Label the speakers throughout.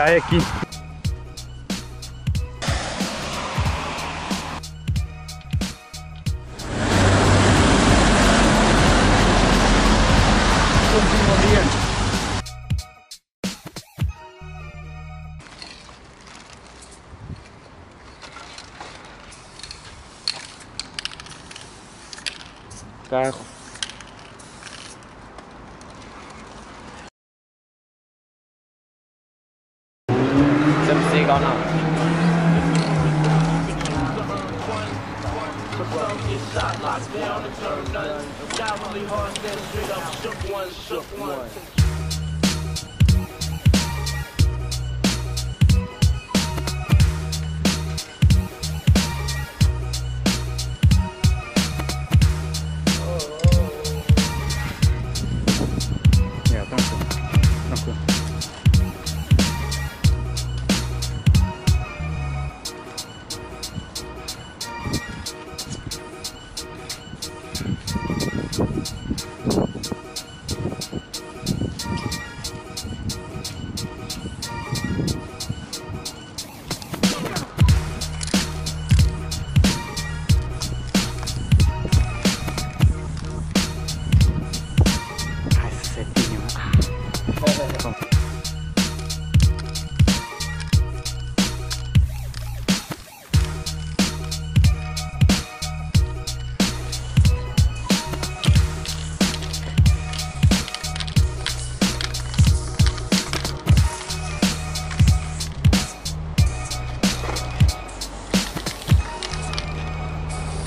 Speaker 1: ai aqui.
Speaker 2: Carro.
Speaker 3: सबसे गाना Sidelines down and turn nuts. that straight up shook one, shook one.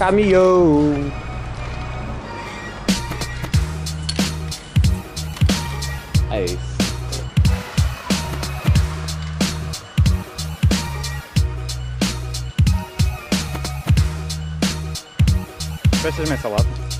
Speaker 4: caminhão. É isso.
Speaker 5: pecas